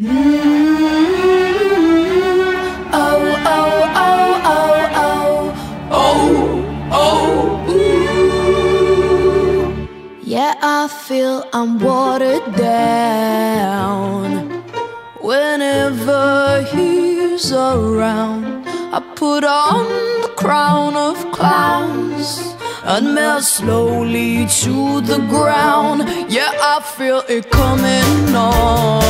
Mm-hmm. Oh, oh, oh, yeah, I feel I'm watered down. Whenever he's around I put on the crown of clowns And melt slowly to the ground. Yeah, I feel it coming on.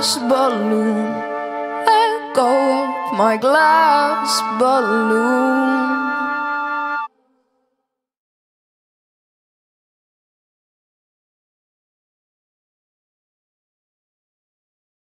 glass balloon. Let go of my glass balloon.